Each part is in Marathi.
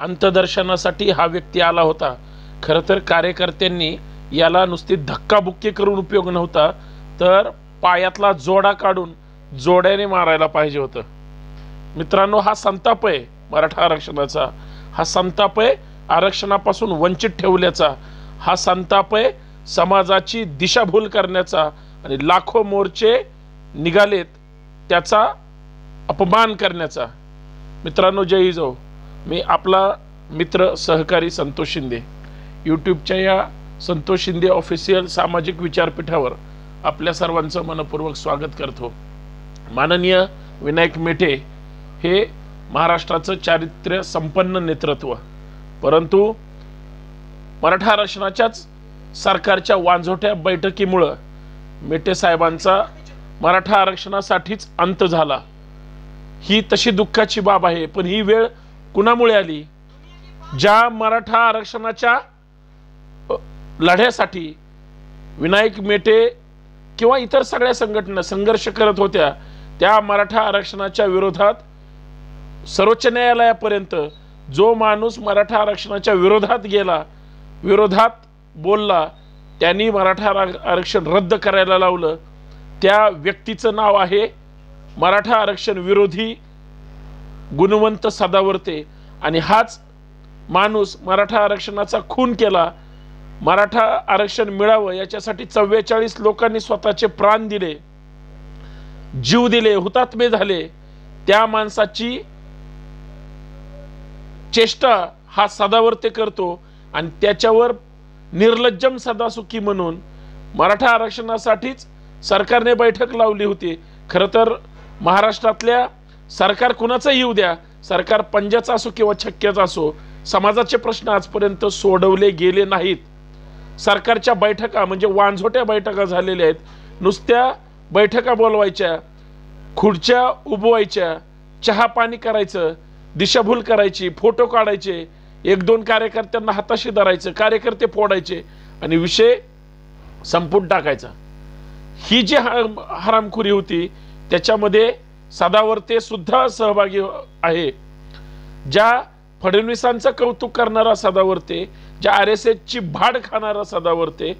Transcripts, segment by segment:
अंतदर्शनासाठी हा व्यक्ती आला होता. खरं तर कार्यकर्त्यांनी याला नुसती धक्काबुक्की करून उपयोग नव्हता तर पायातला जोडा काढून जोड्याने मारायला पाहिजे होतं. मित्रांनो हा संताप आहे मराठा आरक्षणाचा. हा संताप आहे आरक्षणापासून वंचित ठेवल्याचा. हा संताप आहे समाजाची दिशाभूल करण्याचा. आणि लाखो मोर्चे निघालेत त्याचा अपमान करण्याचा. मित्रांनो जय जाऊ मी आपला मित्र सहकारी संतोष शिंदे यूट्यूबच्या या संतोष शिंदे ऑफिशियल सामाजिक विचारपीठावर आपल्या सर्वांचं मनपूर्वक स्वागत करतो. माननीय विनायक मेटे हे महाराष्ट्राचं चारित्र्य संपन्न नेतृत्व परंतु मराठा आरक्षणाच्याच सरकारच्या वांझोट्या बैठकीमुळं मेटे साहेबांचा मराठा आरक्षणासाठीच अंत झाला. ही तशी दुःखाची बाब आहे पण ही वेळ कुणामुळे आली? ज्या मराठा आरक्षणाच्या लढ्यासाठी विनायक मेटे किंवा इतर सगळ्या संघटना संघर्ष करत होत्या त्या मराठा आरक्षणाच्या विरोधात सर्वोच्च न्यायालयापर्यंत जो माणूस मराठा आरक्षणाच्या विरोधात गेला विरोधात बोलला त्यांनी मराठा आरक्षण रद्द करायला लावलं. त्या व्यक्तीचं नाव आहे मराठा आरक्षण विरोधी गुणवंत सदावर्ते. आणि हाच माणूस मराठा आरक्षणाचा खून केला. मराठा आरक्षण मिळावं याच्यासाठी चव्वेचाळीस लोकांनी स्वतःचे प्राण दिले. जीव दिले हुतात्मे झाले. त्या माणसाची चेष्टा हा सदावर्ते करतो. आणि त्याच्यावर निर्लज्जम सदासुखी म्हणून मराठा आरक्षणासाठीच सरकारने बैठक लावली होती. खरं तर महाराष्ट्रातल्या सरकार कुणाचंही येऊ द्या? सरकार पंजाचं असो किंवा छक्क्याचं असो समाजाचे प्रश्न आजपर्यंत सोडवले गेले नाहीत. सरकारच्या बैठका म्हणजे वांझोट्या बैठका झालेल्या आहेत. नुसत्या बैठका बोलवायच्या खुर्च्या उभवायच्या चहा पाणी करायचं दिशाभूल करायची फोटो काढायचे एक दोन कार्यकर्त्यांना हाताशी धरायचं कार्यकर्ते फोडायचे आणि विषय संपून टाकायचा. ही जी हा- हरामखोरी होती त्याच्यामध्ये सदावर्ते सुद्धा सहभागी आहे. ज्या फडणवीसांचं कौतुक करणारा सदावर्ते ज्या आर एस एसची भाड खाणारा सदावर्ते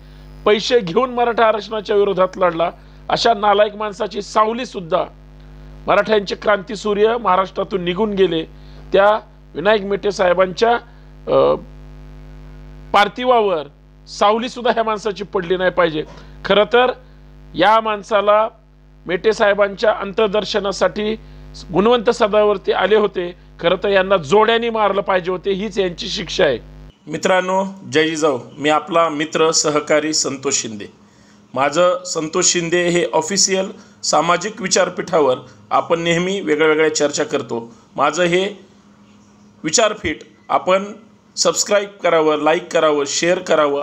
पैसे घेऊन मराठा आरक्षणाच्या विरोधात लढला अशा नालायक माणसाची सावली सुद्धा मराठ्यांचे क्रांतीसूर्य महाराष्ट्रातून निघून गेले. त्या विनायक मेटे साहेबांच्या पार्थिवावर सावली सुद्धा ह्या माणसाची पडली नाही पाहिजे. खरं तर या माणसाला मेटे साहेबांच्या अंतर्दर्शनासाठी गुणवंत सदावरती आले होते. खरं तर यांना जोड्याने मारलं पाहिजे होते हीच यांची शिक्षा आहे. मित्रांनो जय जिजाऊ. मी आपला मित्र सहकारी संतोष शिंदे. माझं संतोष शिंदे हे ऑफिशियल सामाजिक विचारपीठावर आपण नेहमी वेगळ्या वेगळ्या चर्चा करतो. माझं हे विचारपीठ आपण सबस्क्राईब करावं लाईक करावं शेअर करावं